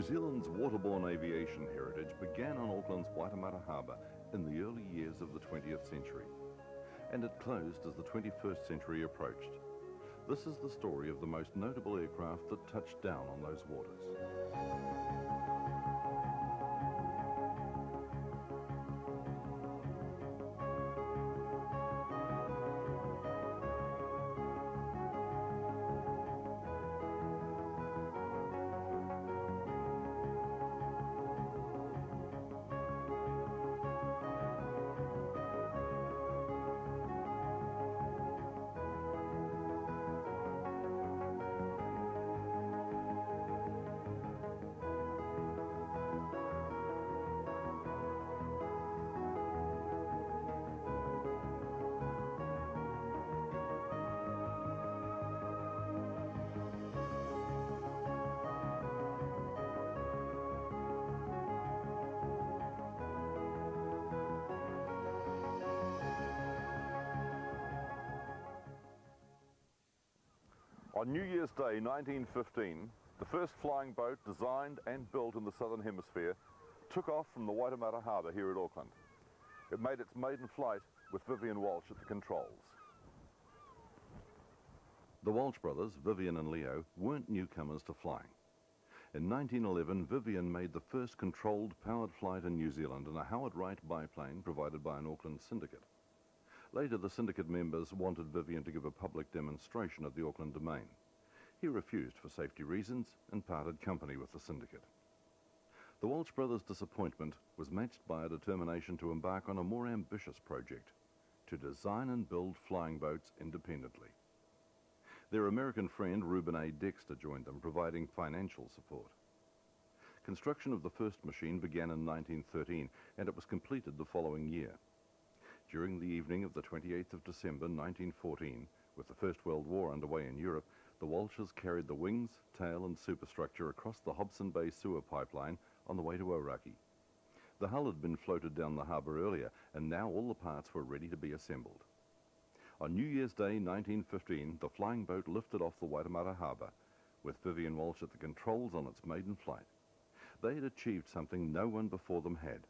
New Zealand's waterborne aviation heritage began on Auckland's Waitemata Harbour in the early years of the 20th century, and it closed as the 21st century approached. This is the story of the most notable aircraft that touched down on those waters. On New Year's Day 1915, the first flying boat designed and built in the Southern Hemisphere took off from the Waitemata Harbour here at Auckland. It made its maiden flight with Vivian Walsh at the controls. The Walsh brothers, Vivian and Leo, weren't newcomers to flying. In 1911, Vivian made the first controlled powered flight in New Zealand in a Howard Wright biplane provided by an Auckland syndicate. Later, the syndicate members wanted Vivian to give a public demonstration at the Auckland Domain. He refused for safety reasons and parted company with the syndicate. The Walsh brothers' disappointment was matched by a determination to embark on a more ambitious project, to design and build flying boats independently. Their American friend Reuben A. Dexter joined them, providing financial support. Construction of the first machine began in 1913 and it was completed the following year. During the evening of the 28th of December 1914, with the First World War underway in Europe, the Walshes carried the wings, tail and superstructure across the Hobson Bay sewer pipeline on the way to Orakei. The hull had been floated down the harbour earlier, and now all the parts were ready to be assembled. On New Year's Day 1915, the flying boat lifted off the Waitemata Harbour, with Vivian Walsh at the controls on its maiden flight. They had achieved something no one before them had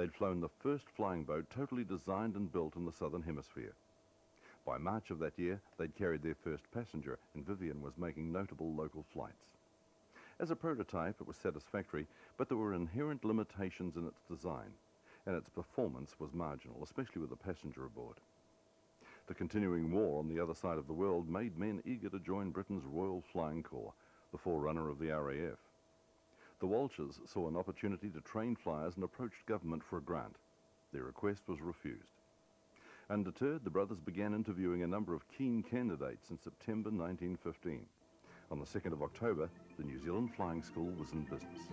they'd flown the first flying boat totally designed and built in the Southern Hemisphere. By March of that year, they'd carried their first passenger, and Vivian was making notable local flights. As a prototype, it was satisfactory, but there were inherent limitations in its design, and its performance was marginal, especially with a passenger aboard. The continuing war on the other side of the world made men eager to join Britain's Royal Flying Corps, the forerunner of the RAF. The Walshes saw an opportunity to train flyers and approached government for a grant. Their request was refused. Undeterred, the brothers began interviewing a number of keen candidates in September 1915. On the 2nd of October, the New Zealand Flying School was in business.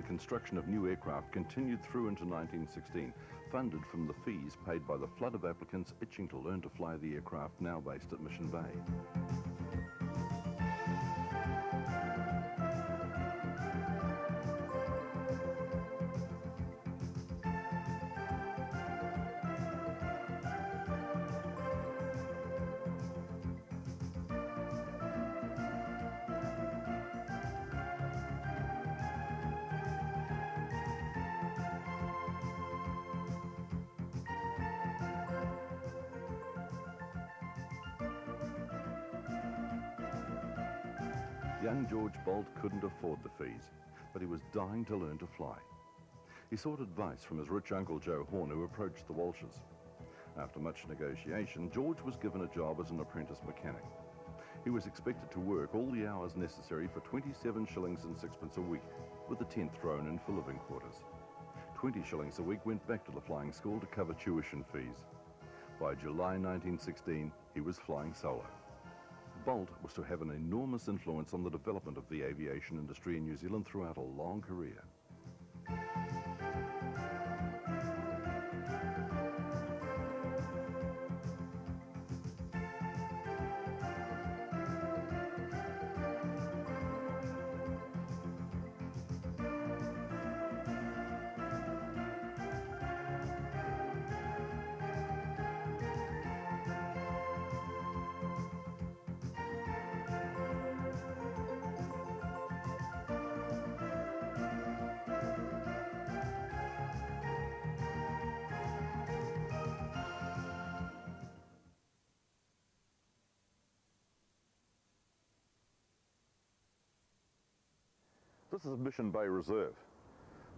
And construction of new aircraft continued through into 1916, funded from the fees paid by the flood of applicants itching to learn to fly the aircraft now based at Mission Bay. Young George Bolt couldn't afford the fees, but he was dying to learn to fly. He sought advice from his rich uncle Joe Horn, who approached the Walshes. After much negotiation, George was given a job as an apprentice mechanic. He was expected to work all the hours necessary for 27 shillings and sixpence a week, with a tenth thrown in for living quarters. 20 shillings a week went back to the flying school to cover tuition fees. By July 1916, he was flying solo. Bolt was to have an enormous influence on the development of the aviation industry in New Zealand throughout a long career. Mission Bay Reserve.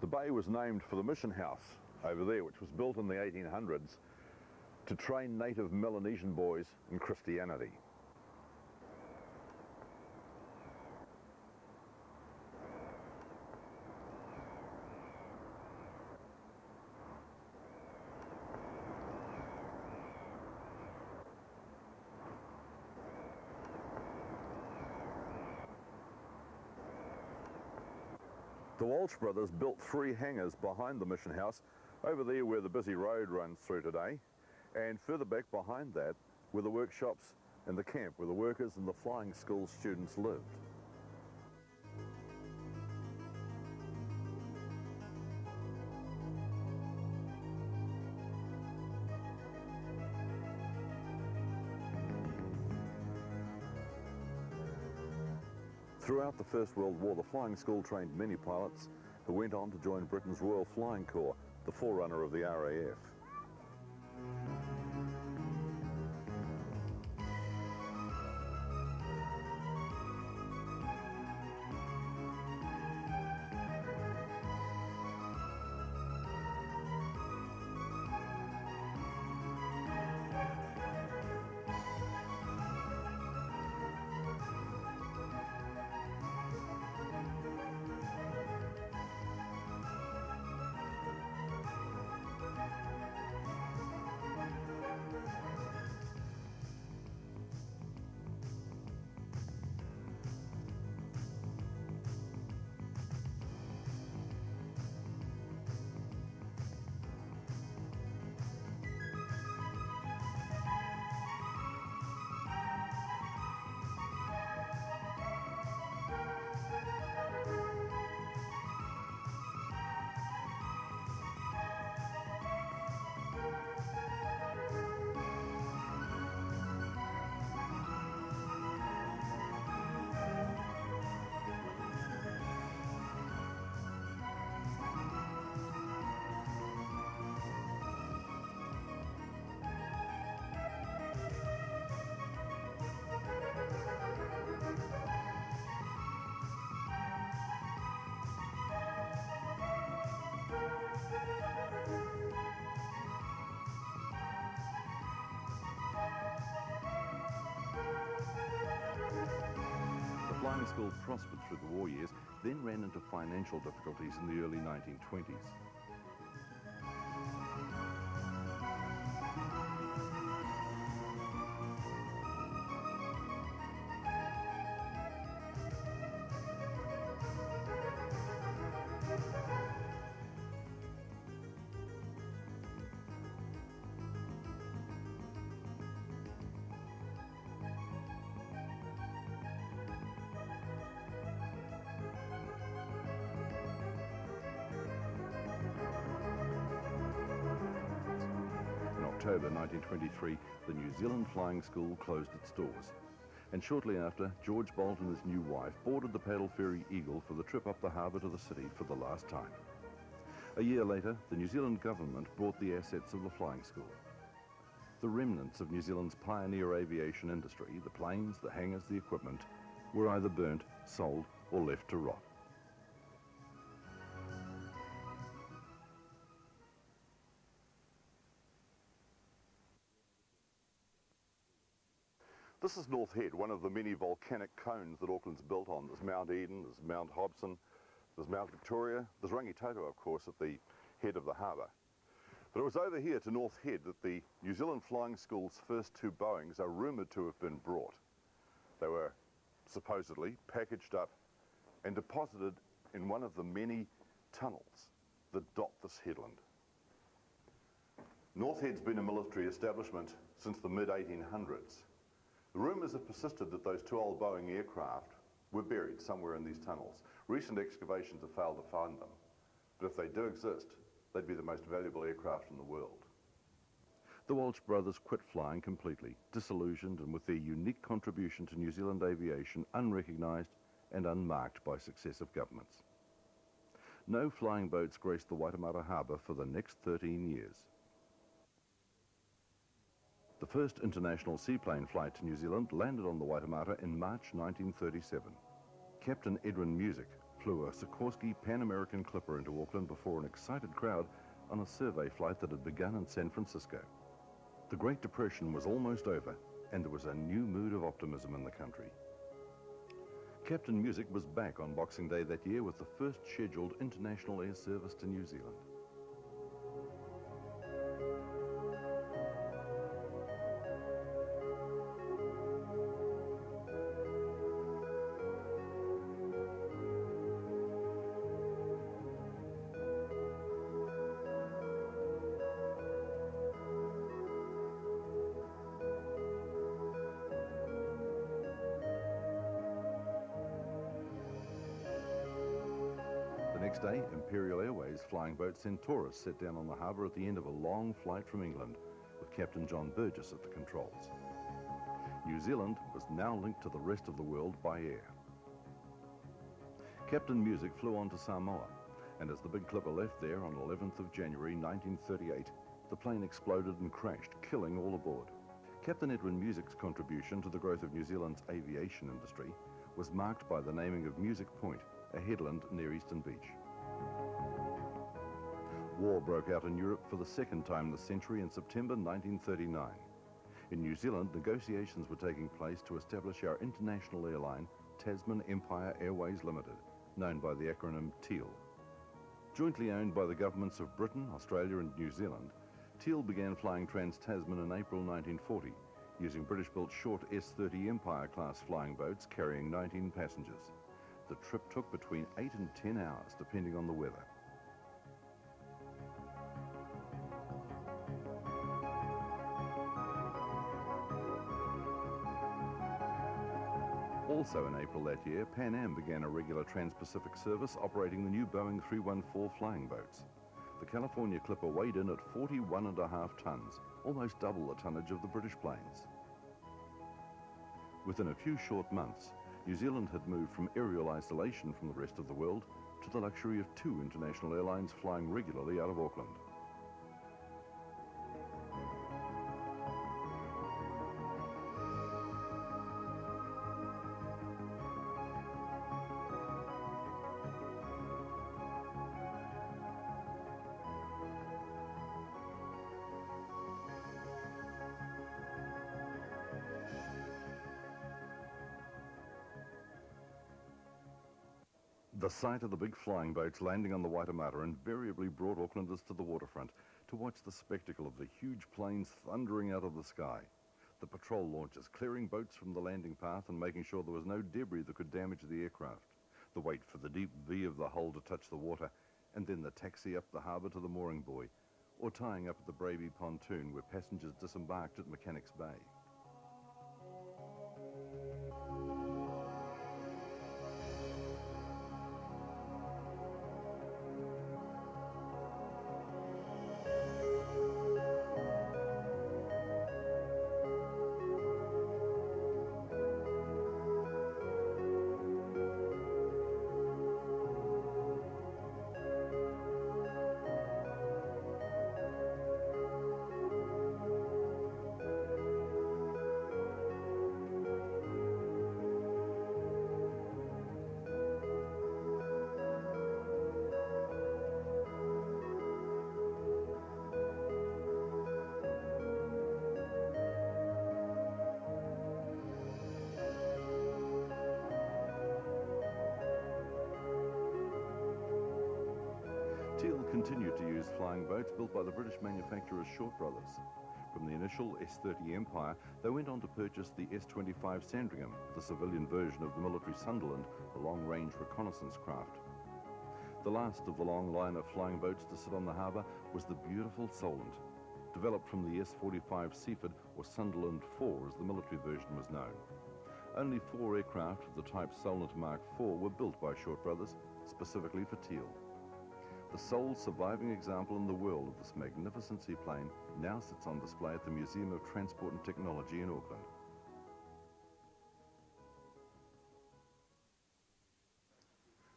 The bay was named for the mission house over there, which was built in the 1800s to train native Melanesian boys in Christianity. The brothers built three hangars behind the mission house, over there where the busy road runs through today, and further back behind that were the workshops and the camp where the workers and the flying school students lived. Throughout the First World War, the flying school trained many pilots who went on to join Britain's Royal Flying Corps, the forerunner of the RAF. Flying school prospered through the war years, then ran into financial difficulties in the early 1920s. October 1923, the New Zealand Flying School closed its doors. And shortly after, George Bolt and his new wife boarded the paddle ferry Eagle for the trip up the harbour to the city for the last time. A year later, the New Zealand government bought the assets of the flying school. The remnants of New Zealand's pioneer aviation industry, the planes, the hangars, the equipment, were either burnt, sold, or left to rot. This is North Head, one of the many volcanic cones that Auckland's built on. There's Mount Eden, there's Mount Hobson, there's Mount Victoria, there's Rangitoto, of course, at the head of the harbour. But it was over here to North Head that the New Zealand Flying School's first two Boeings are rumoured to have been brought. They were supposedly packaged up and deposited in one of the many tunnels that dot this headland. North Head's been a military establishment since the mid-1800s. Rumours have persisted that those two old Boeing aircraft were buried somewhere in these tunnels. Recent excavations have failed to find them, but if they do exist, they'd be the most valuable aircraft in the world. The Walsh brothers quit flying completely, disillusioned and with their unique contribution to New Zealand aviation unrecognised and unmarked by successive governments. No flying boats graced the Waitemata Harbour for the next 13 years. The first international seaplane flight to New Zealand landed on the Waitemata in March 1937. Captain Edwin Musick flew a Sikorsky Pan American Clipper into Auckland before an excited crowd on a survey flight that had begun in San Francisco. The Great Depression was almost over and there was a new mood of optimism in the country. Captain Musick was back on Boxing Day that year with the first scheduled international air service to New Zealand. Flying boat Centaurus set down on the harbour at the end of a long flight from England, with Captain John Burgess at the controls. New Zealand was now linked to the rest of the world by air. Captain Musick flew on to Samoa, and as the Big Clipper left there on 11th of January 1938, the plane exploded and crashed, killing all aboard. Captain Edwin Musick's contribution to the growth of New Zealand's aviation industry was marked by the naming of Musick Point, a headland near Eastern Beach. War broke out in Europe for the second time this century in September 1939. In New Zealand, negotiations were taking place to establish our international airline, Tasman Empire Airways Limited, known by the acronym TEAL. Jointly owned by the governments of Britain, Australia and New Zealand, Teal began flying Trans-Tasman in April 1940, using British-built short S-30 Empire class flying boats carrying 19 passengers. The trip took between 8 and 10 hours, depending on the weather. Also in April that year, Pan Am began a regular trans-Pacific service operating the new Boeing 314 flying boats. The California Clipper weighed in at 41 and a half tons, almost double the tonnage of the British planes. Within a few short months, New Zealand had moved from aerial isolation from the rest of the world to the luxury of two international airlines flying regularly out of Auckland. Sight of the big flying boats landing on the Waitemata invariably brought Aucklanders to the waterfront to watch the spectacle of the huge planes thundering out of the sky. The patrol launches clearing boats from the landing path and making sure there was no debris that could damage the aircraft. The wait for the deep V of the hull to touch the water, and then the taxi up the harbour to the mooring buoy, or tying up at the Braby pontoon where passengers disembarked at Mechanics Bay. Flying boats built by the British manufacturers Short Brothers. From the initial S-30 Empire, they went on to purchase the S-25 Sandringham, the civilian version of the military Sunderland, a long-range reconnaissance craft. The last of the long line of flying boats to sit on the harbour was the beautiful Solent, developed from the S-45 Seaford, or Sunderland 4 as the military version was known. Only four aircraft of the type Solent Mark IV were built by Short Brothers, specifically for Teal. The sole surviving example in the world of this magnificent seaplane now sits on display at the Museum of Transport and Technology in Auckland.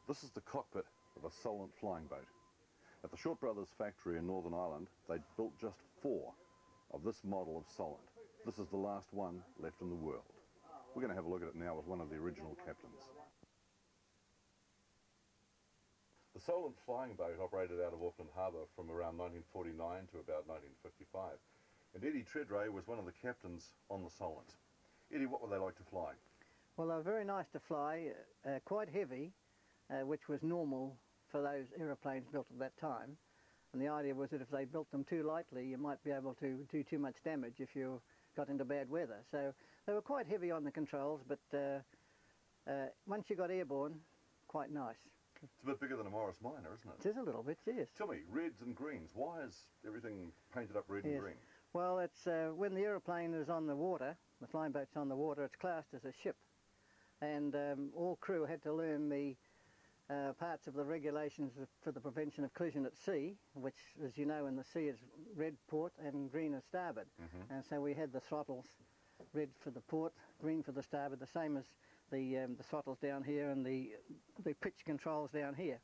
This is the cockpit of a Solent flying boat. At the Short Brothers factory in Northern Ireland, they built just four of this model of Solent. This is the last one left in the world. We're going to have a look at it now with one of the original captains. The Solent flying boat operated out of Auckland Harbour from around 1949 to about 1955. And Eddie Tredrea was one of the captains on the Solent. Eddie, what were they like to fly? Well, they were very nice to fly, uh, quite heavy, uh, which was normal for those aeroplanes built at that time. And the idea was that if they built them too lightly, you might be able to do too much damage if you got into bad weather. So they were quite heavy on the controls, but uh, uh once you got airborne, quite nice. It's a bit bigger than a Morris Minor, isn't it? It is a little bit, yes. Tell me, reds and greens, why is everything painted up red yes. and green? Well, it's uh, when the aeroplane is on the water, the flying boat's on the water, it's classed as a ship. And um, all crew had to learn the uh, parts of the regulations for the prevention of collision at sea, which, as you know, in the sea is red port and green is starboard. Mm -hmm. And so we had the throttles red for the port, green for the starboard, the same as the, um, the throttles down here and the, the pitch controls down here.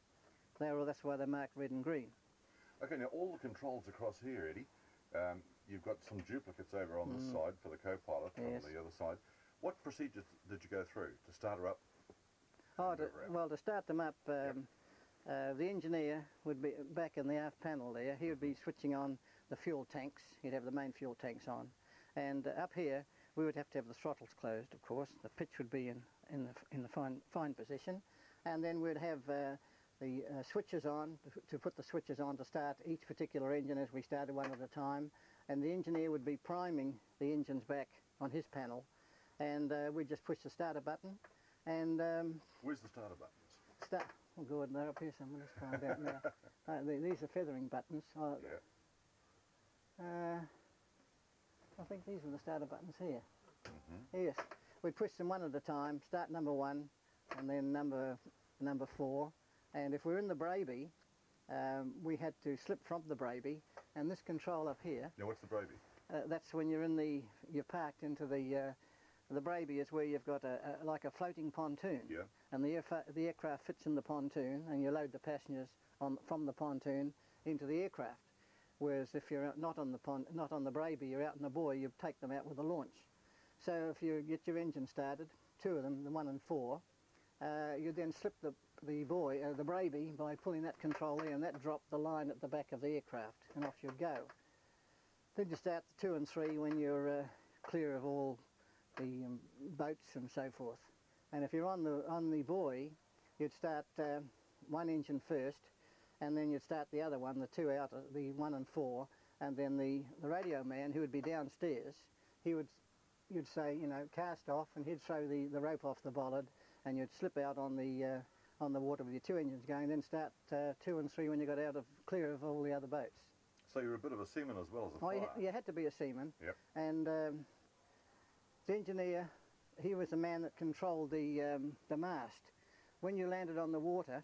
They're, that's why they're marked red and green. Okay, now all the controls across here, Eddie, um, you've got some duplicates over on mm. this side for the co-pilot yes. on the other side. What procedures did you go through to start her up? Oh, to, well, to start them up, um, yep. uh, the engineer would be back in the aft panel there. He would be switching on the fuel tanks. He'd have the main fuel tanks on. And uh, up here, we would have to have the throttles closed, of course. The pitch would be in, in the, in the fine, fine position. And then we'd have uh, the uh, switches on, to, to put the switches on to start each particular engine as we started one at a time. And the engineer would be priming the engines back on his panel. And uh, we'd just push the starter button. And um, Where's the starter button? Start, oh good, they're up here somewhere. Let's find out now. Uh, these are feathering buttons. Oh, yeah. I think these are the starter buttons here. Mm -hmm. Yes, we push them one at a time, start number one, and then number number four. And if we're in the Braby, um, we had to slip from the Braby and this control up here. Now, what's the Braby? Uh, that's when you're in the, you're parked into the, uh, the Braby is where you've got a, a, like a floating pontoon. Yeah. And the, the aircraft fits in the pontoon, and you load the passengers on, from the pontoon into the aircraft. Whereas if you're not on the pond, not on the Braby, you're out in the buoy, you take them out with a launch. So if you get your engine started, two of them, the one and four, uh, you then slip the the buoy, uh, the Braby, by pulling that control there, and that dropped the line at the back of the aircraft, and off you go. Then you start the two and three when you're uh, clear of all the um, boats and so forth. And if you're on the on the buoy, you'd start uh, one engine first, and then you'd start the other one, the two out, the one and four, and then the, the radio man who would be downstairs, he would, you'd say, you know, cast off, and he'd throw the, the rope off the bollard, and you'd slip out on the, uh, on the water with your two engines going, then start uh, two and three when you got out of, clear of all the other boats. So you're a bit of a seaman as well as a flyer? Oh, you, you had to be a seaman. Yep. And um, the engineer, he was the man that controlled the, um, the mast. When you landed on the water,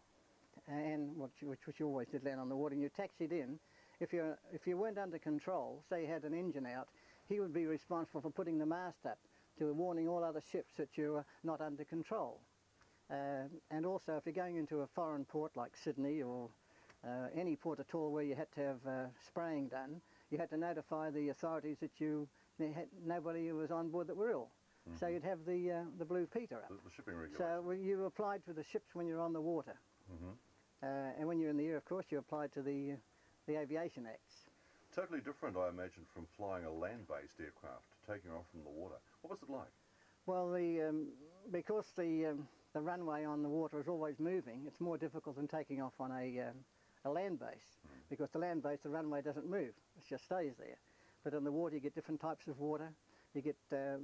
and which, which, which you always did land on the water, and you taxied in, if you if you weren't under control, say you had an engine out, he would be responsible for putting the mast up to warning all other ships that you were not under control. Uh, and also, if you're going into a foreign port like Sydney or uh, any port at all where you had to have uh, spraying done, you had to notify the authorities that you had nobody who was on board that were ill. Mm -hmm. So you'd have the uh, the blue peter up. The, the shipping regulations. So you applied for the ships when you're on the water. Mm -hmm. Uh, and when you're in the air, of course, you apply to the, the Aviation Acts. Totally different, I imagine, from flying a land-based aircraft, taking off from the water. What was it like? Well, the, um, because the, um, the runway on the water is always moving, it's more difficult than taking off on a, um, a land base because the land base, the runway doesn't move, it just stays there. But in the water, you get different types of water. You get uh,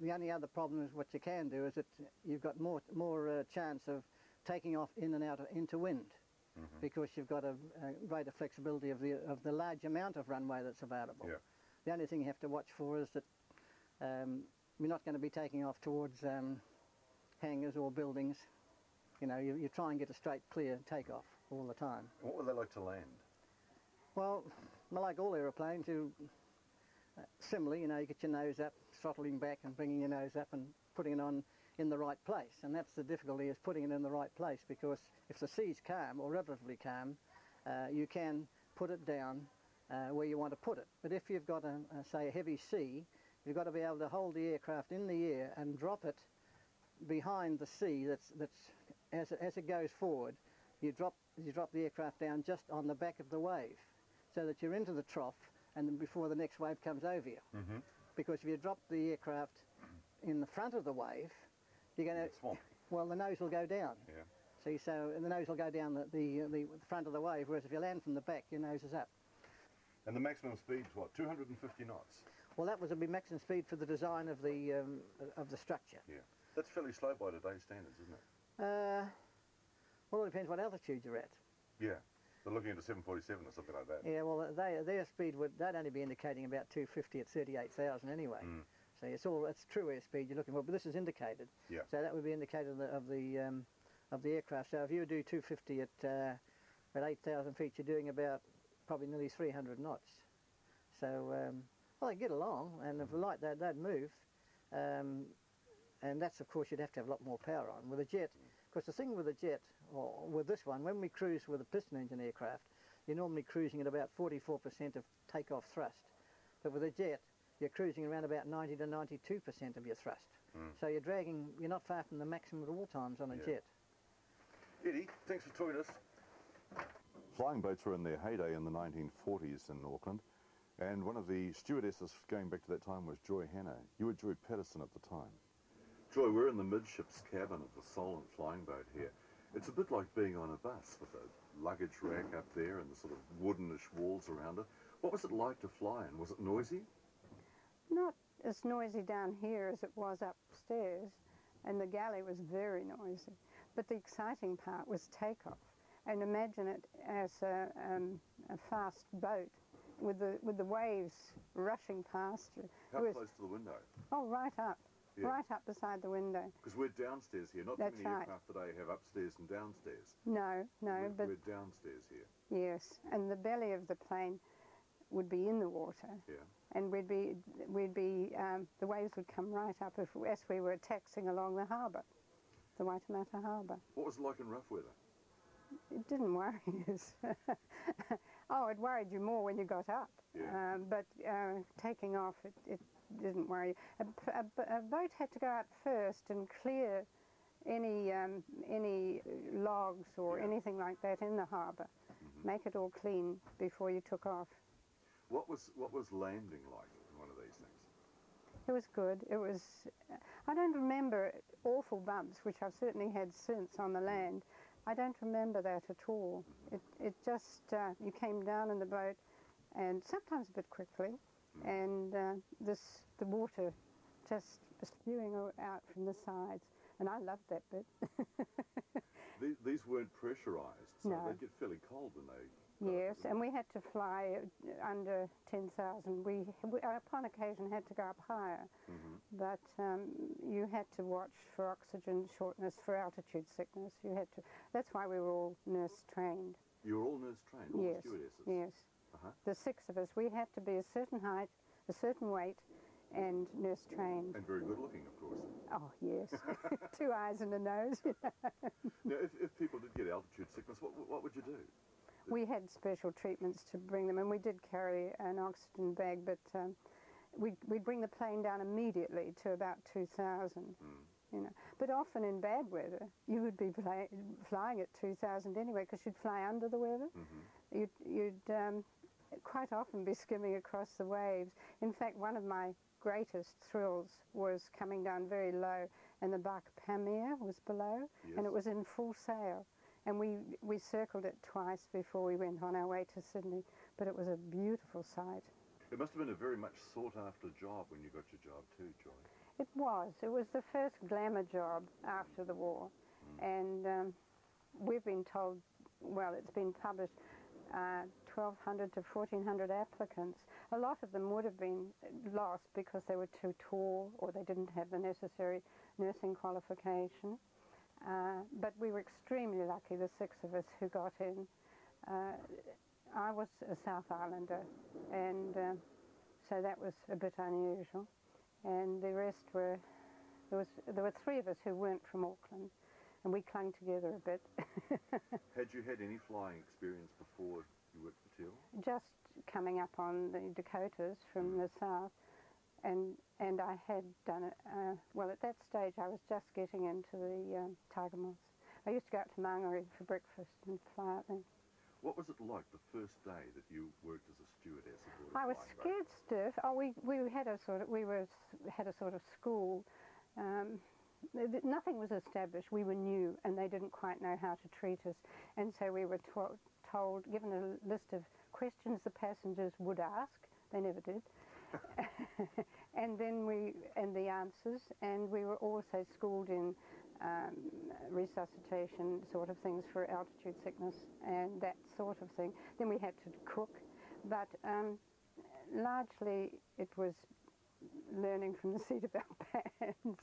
the only other problem is what you can do is that you've got more more uh, chance of taking off in and out of, into wind because you've got a, a greater flexibility of the of the large amount of runway that's available. Yeah. The only thing you have to watch for is that um, you're not going to be taking off towards um, hangars or buildings. You know, you, you try and get a straight, clear takeoff all the time. What were they like to land? Well, like all aeroplanes, you uh, similarly, you know, you get your nose up, throttling back and bringing your nose up and putting it on in the right place. And that's the difficulty is putting it in the right place because if the sea's calm or relatively calm, uh, you can put it down uh, where you want to put it. But if you've got, a, a, say, a heavy sea, you've got to be able to hold the aircraft in the air and drop it behind the sea that's, that's as, it, as it goes forward, you drop, you drop the aircraft down just on the back of the wave so that you're into the trough and then before the next wave comes over you. Mm-hmm. Because if you drop the aircraft in the front of the wave, you're going to, well, the nose will go down. Yeah. See, so and the nose will go down the, the, the front of the wave, whereas if you land from the back, your nose is up. And the maximum speed's what? 250 knots. Well, that was a maximum speed for the design of the, um, of the structure. Yeah. That's fairly slow by today's standards, isn't it? Uh, well, it depends what altitude you're at. Yeah. They're looking at a 747 or something like that. Yeah, well, they, their speed would they'd only be indicating about 250 at 38,000 anyway. Mm. So it's all it's true airspeed you're looking for, but this is indicated. Yeah. So that would be indicated of the of the, um, of the aircraft. So if you do 250 at uh, at 8,000 feet, you're doing about probably nearly 300 knots. So um, well, they get along, and if like that, they'd move. Um, and that's of course you'd have to have a lot more power on with a jet. Because the thing with a jet, or with this one, when we cruise with a piston engine aircraft, you're normally cruising at about 44% of takeoff thrust. But with a jet, you're cruising around about 90 to 92% of your thrust. Mm. So you're dragging, you're not far from the maximum at all times on a Yeah. jet. Eddie, thanks for joining us. Flying boats were in their heyday in the 1940s in Auckland, and one of the stewardesses going back to that time was Joy Hanna. You were Joy Patterson at the time. Joy, we're in the midships cabin of the Solent flying boat here. It's a bit like being on a bus with a luggage rack up there and the sort of woodenish walls around it. What was it like to fly and was it noisy? Not as noisy down here as it was upstairs, and the galley was very noisy. But the exciting part was takeoff. And imagine it as a, um, a fast boat with the, with the waves rushing past you. How was- close to the window? Oh, right up, Yeah. right up beside the window. Because we're downstairs here. Not That's many right. aircraft today have upstairs and downstairs. No, no, we're, but we're downstairs here. yes, and the belly of the plane would be in the water, Yeah. and we'd be, we'd be, um, the waves would come right up if, as we were taxing along the harbour, the Waitemata Harbour. What was it like in rough weather? It didn't worry us. oh, it worried you more when you got up. Yeah. Um, but uh, taking off, it, it didn't worry you. A, a a boat had to go out first and clear any um, any logs or Yeah. anything like that in the harbour. Make it all clean before you took off. What was what was landing like in one of these things? It was good. It was. I don't remember awful bumps, which I've certainly had since on the land. I don't remember that at all. It it just uh, you came down in the boat, and sometimes a bit quickly, and uh, this the water just spewing out from the sides, and I loved that bit. These, these weren't pressurized, so No. they'd get fairly cold when they. Yes, and we had to fly uh, under 10,000. We, we, upon occasion, had to go up higher, Mhm. but um, you had to watch for oxygen shortness, for altitude sickness. You had to. That's why we were all nurse trained. You were all nurse trained, all yes, the stewardesses. yes. Uh-huh. The six of us, we had to be a certain height, a certain weight, and nurse trained. And very good looking, of course. Oh yes, two eyes and a nose. now, if, if people did get altitude sickness, what, what would you do? We had special treatments to bring them, and we did carry an oxygen bag, but um, we'd, we'd bring the plane down immediately to about 2,000. You know, but often in bad weather, you would be fly, flying at 2,000 anyway, because you'd fly under the weather. You'd, you'd um, quite often be skimming across the waves. In fact, one of my greatest thrills was coming down very low, and the bark Pamir was below, and it was in full sail. And we, we circled it twice before we went on our way to Sydney, but it was a beautiful sight. It must have been a very much sought after job when you got your job too, Joy. It was. It was the first glamour job after the war. And um, we've been told, well, it's been published, uh, 1,200 to 1,400 applicants. A lot of them would have been lost because they were too tall or they didn't have the necessary nursing qualification. Uh, but we were extremely lucky, the six of us who got in. Uh, I was a South Islander, and uh, so that was a bit unusual. And the rest were, there, was, there were three of us who weren't from Auckland, and we clung together a bit. Had you had any flying experience before you worked for Teal? Just coming up on the Dakotas from the south, and and I had done it. Uh, well, at that stage, I was just getting into the um, tiger moths. I used to go out to Mangere for breakfast and fly out there. What was it like the first day that you worked as a stewardess I was scared stiff. Oh, we, we had a sort of we were had a sort of school. Um, th- th- nothing was established. We were new, and they didn't quite know how to treat us. And so we were to- told, given a list of questions the passengers would ask. They never did. and then we and the answers, and we were also schooled in um, resuscitation sort of things for altitude sickness and that sort of thing. Then we had to cook, but um, largely it was learning from the seat of our pants.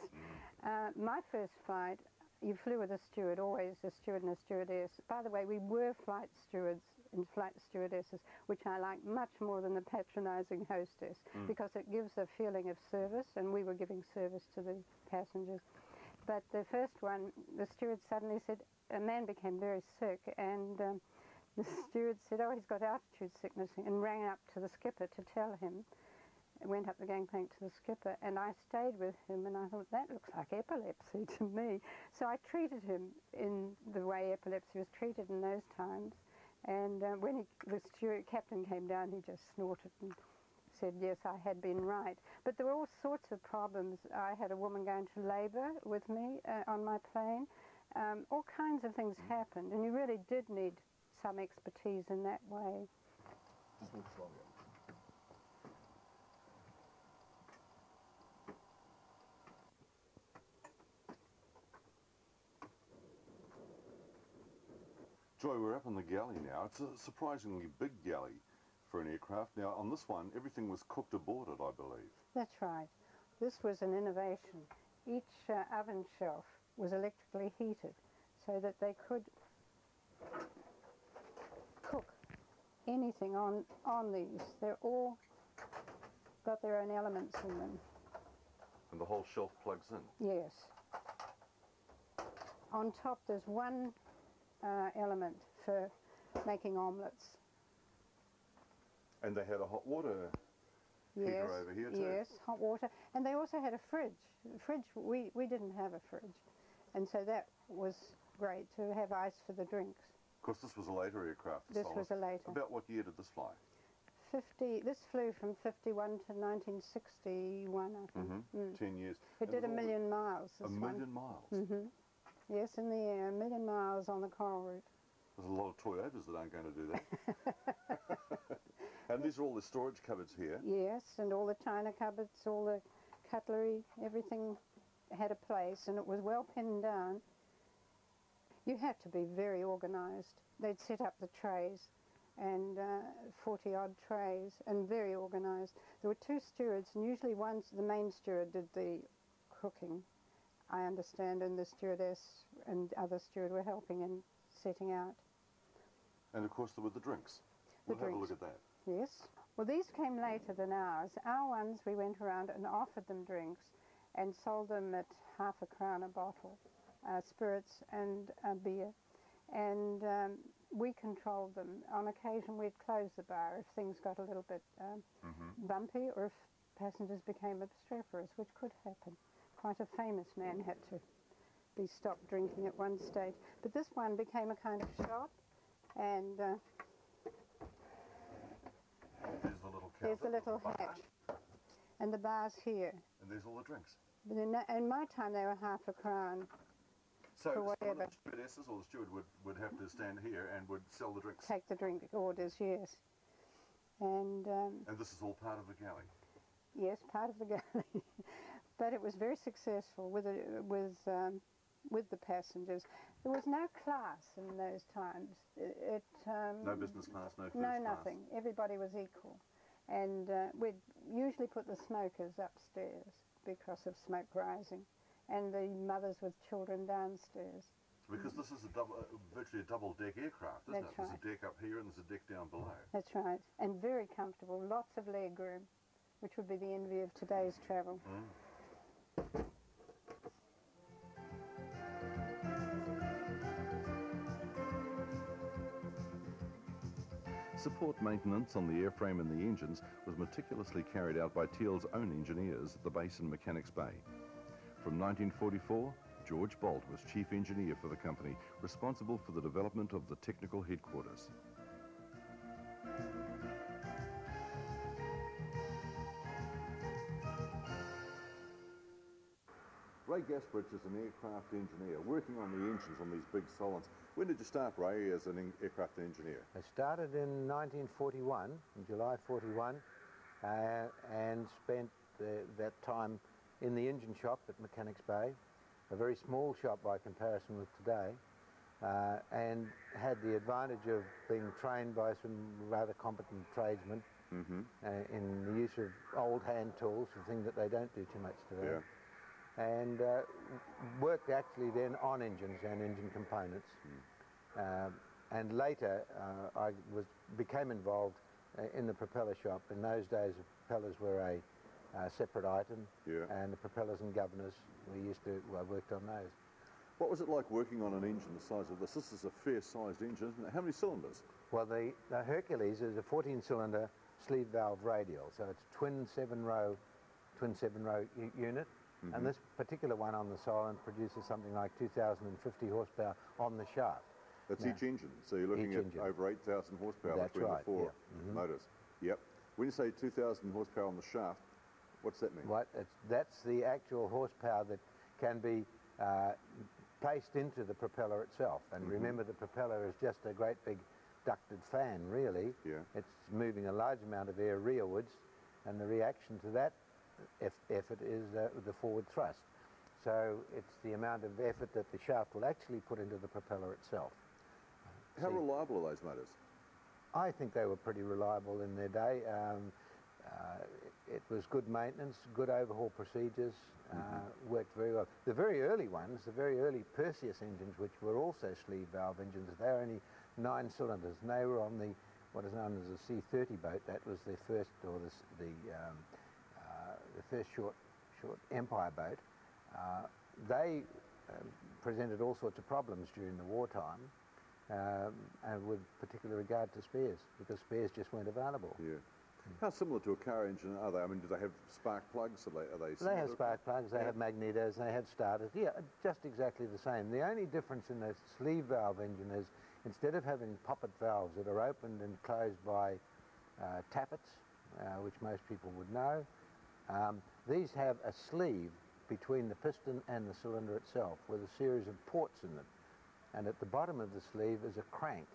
Uh, my first flight, you flew with a steward, always a steward and a stewardess. By the way, we were flight stewards and flight stewardesses, which I like much more than the patronising hostess because it gives a feeling of service, and we were giving service to the passengers. But the first one, the steward suddenly said, a man became very sick, and um, the steward said, oh, he's got altitude sickness, and rang up to the skipper to tell him. Went up the gangplank to the skipper, and I stayed with him, and I thought, that looks like epilepsy to me. So I treated him in the way epilepsy was treated in those times. And uh, when he, the steward captain came down, he just snorted and said, yes, I had been right. But there were all sorts of problems. I had a woman going to labour with me uh, on my plane. Um, all kinds of things happened, and you really did need some expertise in that way. Joy, we're up in the galley now. It's a surprisingly big galley for an aircraft. Now, on this one, everything was cooked aboard it, I believe. That's right. This was an innovation. Each uh, oven shelf was electrically heated so that they could cook anything on, on these. They're all got their own elements in them. And the whole shelf plugs in. Yes. On top, there's one uh, element for making omelettes. And they had a hot water Yes, heater over here too. yes, hot water, and they also had a fridge. The fridge, we we didn't have a fridge, and so that was great to have ice for the drinks. Of course, this was a later aircraft. This Solomon. was a later. About what year did this fly? 50. This flew from 51 to 1961, I think. Mm-hmm. Mm. Ten years. It And did a million miles. A million miles. one. hmm Yes, in the air, a million miles on the coral route. There's a lot of Toyotas that aren't going to do that. and these are all the storage cupboards here. Yes, and all the china cupboards, all the cutlery, everything had a place, and it was well pinned down. You had to be very organised. They'd set up the trays, and uh, 40 odd trays, and very organised. There were two stewards, and usually one, the main steward did the cooking, I understand, and the stewardess and other steward were helping in setting out. And of course, there were the drinks. The we'll have a drinks. look at that. Yes. Well, these came later than ours. Our ones, we went around and offered them drinks and sold them at half a crown a bottle, uh, spirits and uh, beer. And um, we controlled them. On occasion, we'd close the bar if things got a little bit um, bumpy or if passengers became obstreperous, which could happen. Quite a famous man had to be stopped drinking at one stage. But this one became a kind of shop, and uh, There's the little There's the little bar, hatch. And the bar's here. And there's all the drinks. But in, in my time, they were half a crown. So, for so whatever. the stewardesses or the steward would, would have to stand here and would sell the drinks. Take the drink orders, yes. And um, And this is all part of the galley. yes, part of the galley. but it was very successful with the, with um, with the passengers. There was no class in those times. It, it um, No business class, no first no class. nothing. Everybody was equal, and uh, we'd usually put the smokers upstairs because of smoke rising, and the mothers with children downstairs. Because this is a double, uh, virtually a double deck aircraft, isn't That's it? There's a deck up here and there's a deck down below. That's right, and very comfortable. Lots of leg room, which would be the envy of today's travel. Support maintenance on the airframe and the engines was meticulously carried out by Teal's own engineers at the base in Mechanics Bay. From 1944, George Bolt was chief engineer for the company, responsible for the development of the technical headquarters. Ray Gasbridge is an aircraft engineer working on the engines on these big Solents. When did you start, Ray, as an aircraft engineer? I started in 1941, in July 41, uh, and spent uh, that time in the engine shop at Mechanics Bay, a very small shop by comparison with today, uh, and had the advantage of being trained by some rather competent tradesmen uh, in the use of old hand tools, a thing that they don't do too much today. And uh, worked actually then on engines and engine components. Um, and later, uh, I was became involved uh, in the propeller shop. In those days, propellers were a uh, separate item, Yeah. and the propellers and governors. We used to. Well, I worked on those. What was it like working on an engine the size of this? This is a fair-sized engine, isn't it? How many cylinders? Well, the, the Hercules is a 14-cylinder sleeve valve radial, so it's twin seven-row, twin seven-row unit. And this particular one on the Solent produces something like 2,050 horsepower on the shaft. That's Yeah. each engine. So you're looking at engine. over 8,000 horsepower That's between right, the four yeah. Mhm. motors. Yep. When you say 2,000 horsepower on the shaft, what's that mean? What? It's, that's the actual horsepower that can be uh, placed into the propeller itself. And remember, the propeller is just a great big ducted fan, really. Yeah. It's moving a large amount of air rearwards, and the reaction to that eff- effort is uh, the forward thrust. So it's the amount of effort that the shaft will actually put into the propeller itself. How See. reliable are those motors? I think they were pretty reliable in their day. Um, uh, it was good maintenance, good overhaul procedures, uh, worked very well. The very early ones, the very early Perseus engines, which were also sleeve valve engines, they're only nine cylinders, and they were on the what is known as the C-30 boat. That was their first, or the, the, um, the first short, Short Empire boat. Uh, they um, presented all sorts of problems during the wartime um, and with particular regard to spares, because spares just weren't available. Yeah. How similar to a car engine are they? I mean, do they have spark plugs? Are they, are they They have spark plugs, they Yeah. have magnetos, they have starters. Yeah, just exactly the same. The only difference in a sleeve valve engine is instead of having poppet valves that are opened and closed by uh, tappets, uh, which most people would know, um, these have a sleeve between the piston and the cylinder itself with a series of ports in them. And at the bottom of the sleeve is a crank.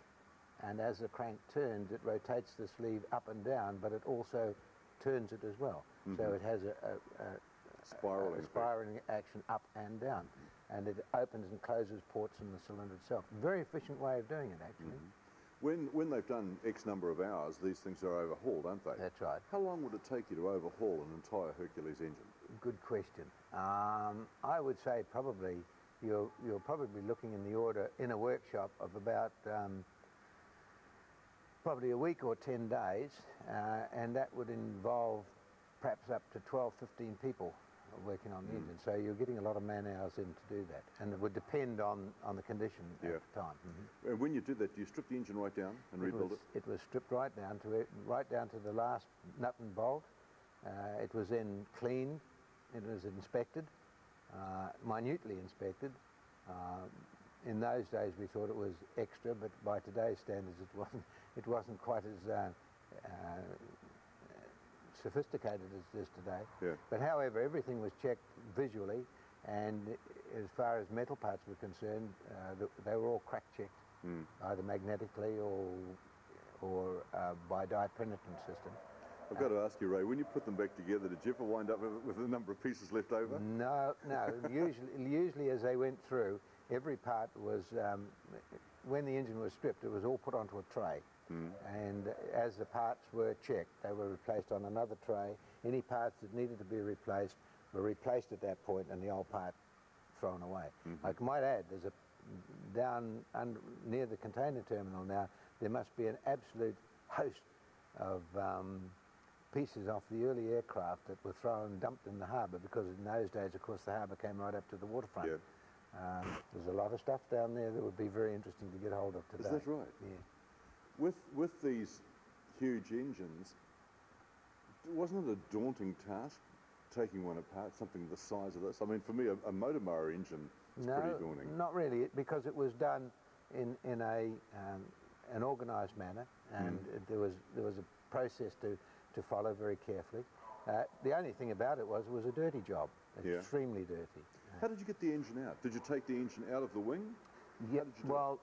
And as the crank turns, it rotates the sleeve up and down, but it also turns it as well. So it has a, a, a Spiraling a spiraling action up and down. And it opens and closes ports in the cylinder itself. Very efficient way of doing it, actually. When, when they've done X number of hours, these things are overhauled, aren't they? That's right. How long would it take you to overhaul an entire Hercules engine? Good question. Um, I would say probably you're, you're probably looking in the order in a workshop of about um, probably a week or 10 days, uh, and that would involve perhaps up to 12, 15 people working on the Mm. engine. So you're getting a lot of man hours in to do that, and it would depend on, on the condition Yeah. at the time. Mhm. And when you did that, do you strip the engine right down and It rebuild was, it? it was stripped right down to it, right down to the last nut and bolt. Uh, it was then cleaned. It was inspected, uh, minutely inspected. Uh, in those days, we thought it was extra, but by today's standards, it wasn't. It wasn't quite as uh, uh, sophisticated as it is today. Yeah. But however, everything was checked visually, and as far as metal parts were concerned, uh, they were all crack checked, Mm. either magnetically or or uh, by dye penetrant system. I've got to ask you, Ray, when you put them back together, did you ever wind up with, with a number of pieces left over? No, no. usually, usually as they went through, every part was, um, when the engine was stripped, it was all put onto a tray. And as the parts were checked, they were replaced on another tray. Any parts that needed to be replaced were replaced at that point and the old part thrown away. I might add, there's a, down under, near the container terminal now, there must be an absolute host of um, pieces off the early aircraft that were thrown, dumped in the harbour because in those days, of course, the harbour came right up to the waterfront. Yeah. Um, there's a lot of stuff down there that would be very interesting to get hold of today. Is that right? Yeah. With, with these huge engines, wasn't it a daunting task taking one apart, something the size of this? I mean, for me, a, a motor mower engine is no, pretty daunting. not really, because it was done in, in a, um, an organised manner, and Mm. there, was, there was a process to, to follow very carefully. Uh, the only thing about it was it was a dirty job, Yeah. extremely dirty. How did you get the engine out? Did you take the engine out of the wing? It? Well,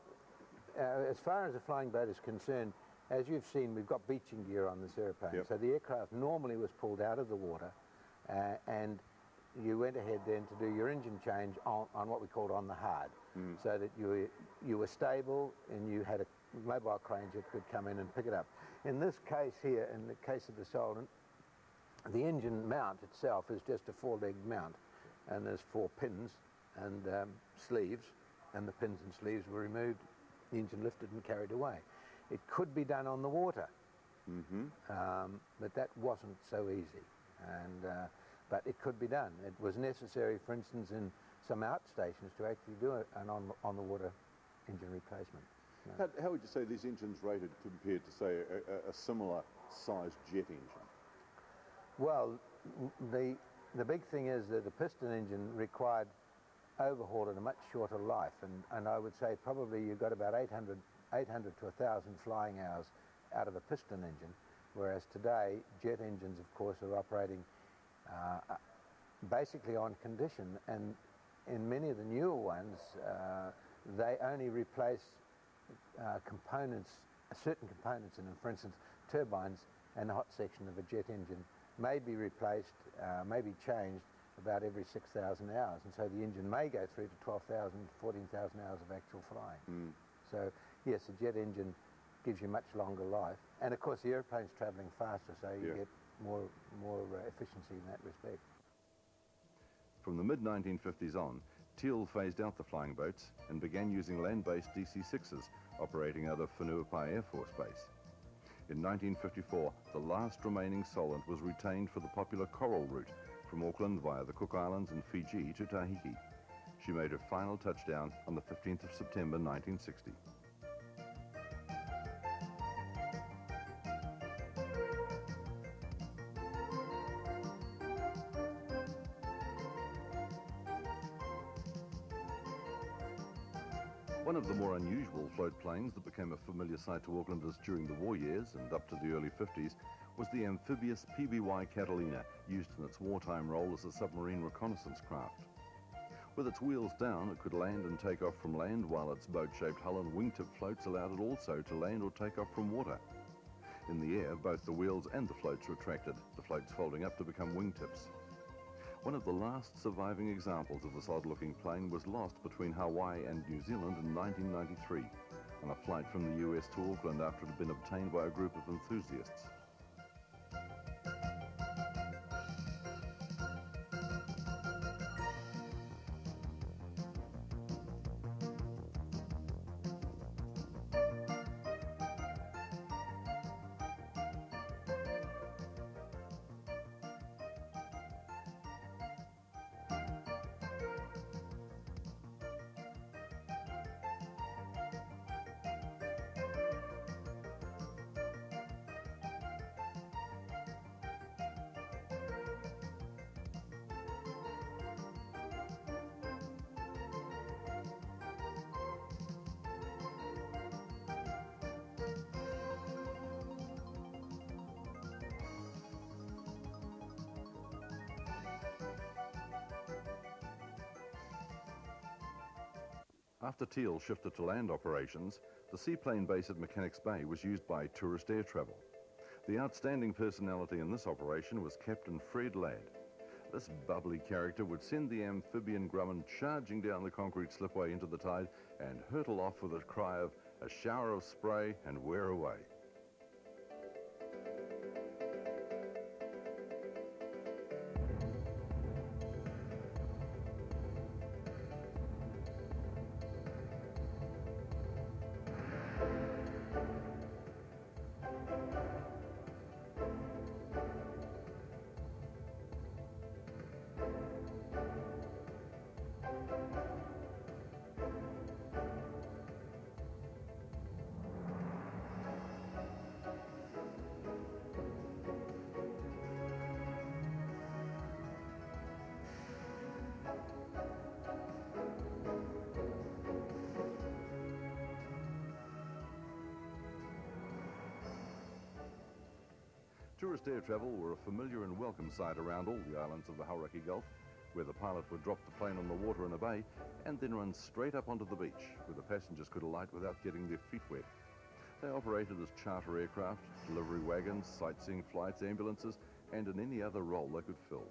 uh, as far as the flying boat is concerned, as you've seen, we've got beaching gear on this airplane. Yep. So the aircraft normally was pulled out of the water, uh, and you went ahead then to do your engine change on, on what we called on the hard, Mm. so that you were, you were stable and you had a mobile crane that could come in and pick it up. In this case here, in the case of the Solent, the engine mount itself is just a four-legged mount, and there's four pins and um, sleeves, and the pins and sleeves were removed, the engine lifted and carried away. It could be done on the water, Mm-hmm. um, but that wasn't so easy. And, uh, but it could be done. It was necessary, for instance, in some outstations to actually do an on, on the water engine replacement. How, how would you say these engines rated compared to, say, a, a, a similar sized jet engine? Well, the, the big thing is that the piston engine required overhaul at a much shorter life, and, and I would say probably you've got about 800, 800 to 1,000 flying hours out of a piston engine, whereas today jet engines, of course, are operating uh, basically on condition, and in many of the newer ones, uh, they only replace uh, components, certain components in them. For instance, turbines and the hot section of a jet engine may be replaced, uh, may be changed about every 6,000 hours. And so the engine may go through to 12,000, 14,000 hours of actual flying. Mm. So yes, a jet engine gives you much longer life. And of course the airplane's travelling faster, so you Yeah. get more, more uh, efficiency in that respect. From the mid-1950s on, Teal phased out the flying boats and began using land-based DC-6s operating out of Whenuapai Air Force Base. In 1954, the last remaining Solent was retained for the popular Coral route from Auckland via the Cook Islands and Fiji to Tahiti. She made her final touchdown on the 15th of September 1960. One of the more unusual float planes that became a familiar sight to Aucklanders during the war years and up to the early 50s was the amphibious PBY Catalina, used in its wartime role as a submarine reconnaissance craft. With its wheels down, it could land and take off from land, while its boat-shaped hull and wingtip floats allowed it also to land or take off from water. In the air, both the wheels and the floats retracted, the floats folding up to become wingtips. One of the last surviving examples of this odd-looking plane was lost between Hawaii and New Zealand in 1993 on a flight from the US to Auckland after it had been obtained by a group of enthusiasts. After Teal shifted to land operations, the seaplane base at Mechanics Bay was used by tourist air travel. The outstanding personality in this operation was Captain Fred Ladd. This bubbly character would send the amphibian Grumman charging down the concrete slipway into the tide and hurtle off with a cry of a shower of spray and wear away. Tourist air travel were a familiar and welcome sight around all the islands of the Hauraki Gulf, where the pilot would drop the plane on the water in a bay and then run straight up onto the beach, where the passengers could alight without getting their feet wet. They operated as charter aircraft, delivery wagons, sightseeing flights, ambulances, and in any other role they could fill.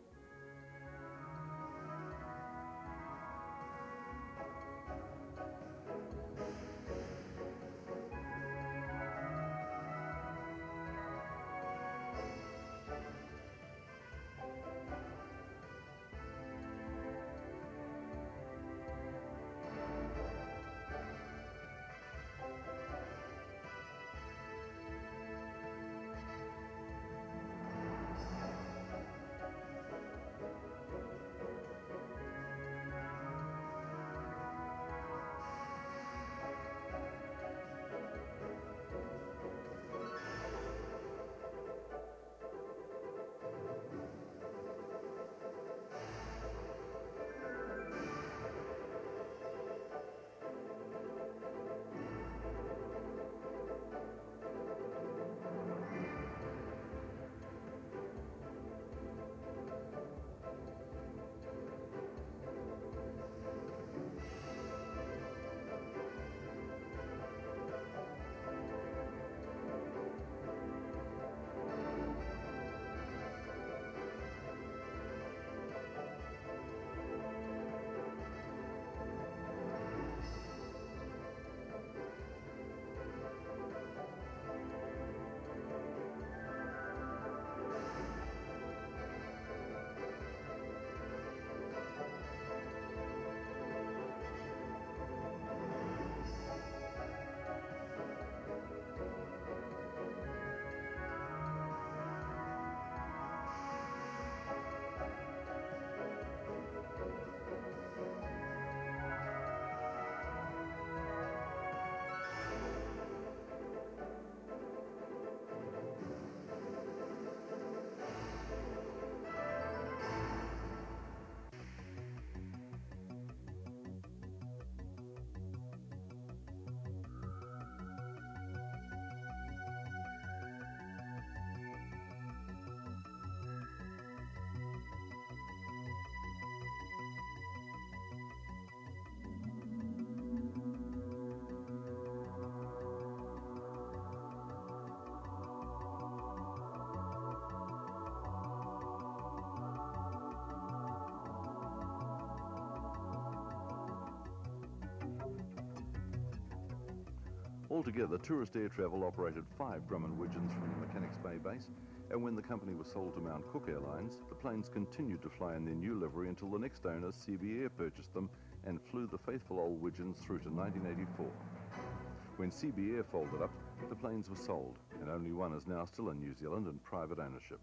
Altogether, Tourist Air Travel operated five Grumman Widgeons from the Mechanics Bay base, and when the company was sold to Mount Cook Airlines, the planes continued to fly in their new livery until the next owner, Sea Bee Air, purchased them and flew the faithful old Widgeons through to 1984. When Sea Bee Air folded up, the planes were sold, and only one is now still in New Zealand in private ownership.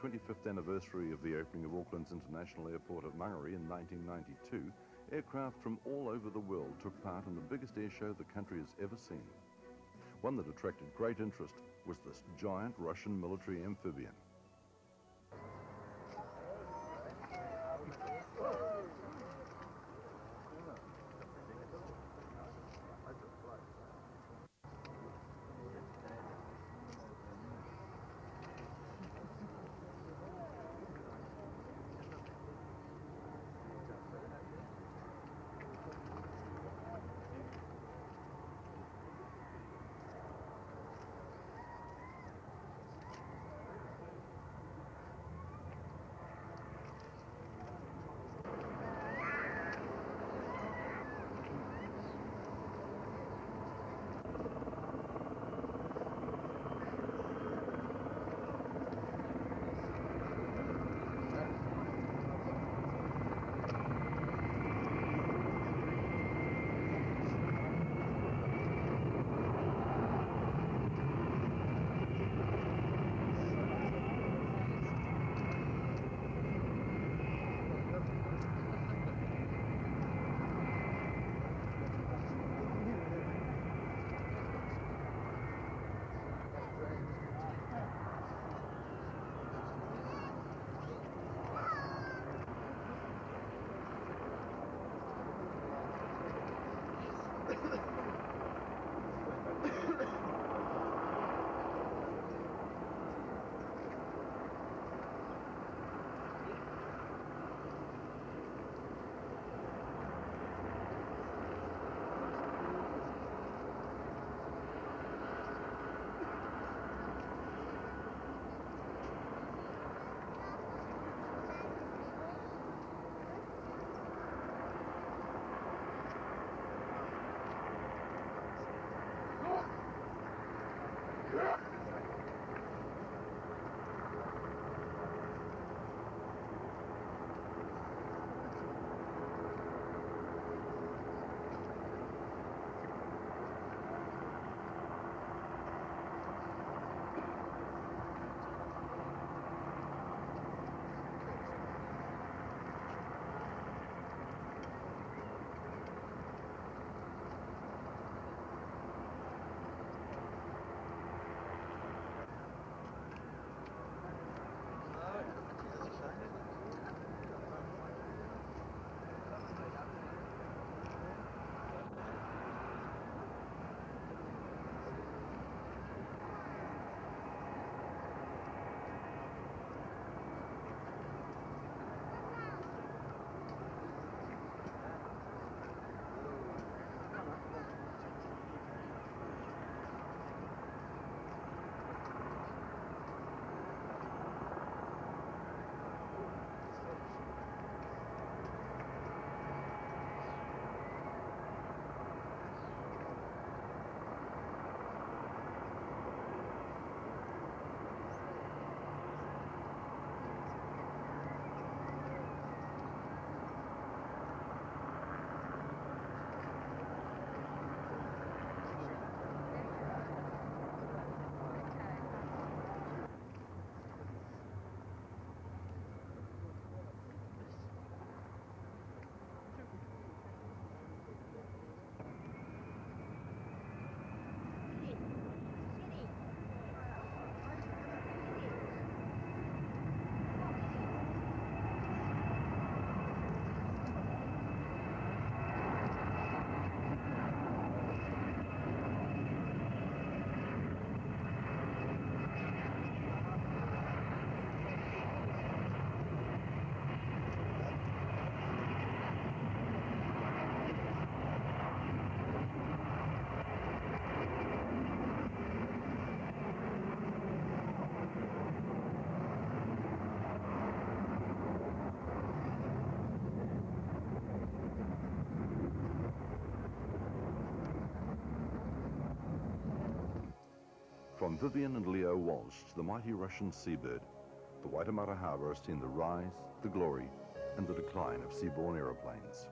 25th anniversary of the opening of Auckland's International Airport at Mangere in 1992, aircraft from all over the world took part in the biggest air show the country has ever seen. One that attracted great interest was this giant Russian military amphibian. Vivian and Leo Walsh the mighty Russian seabird, the Waitemata Harbour has seen the rise, the glory, and the decline of seaborne aeroplanes.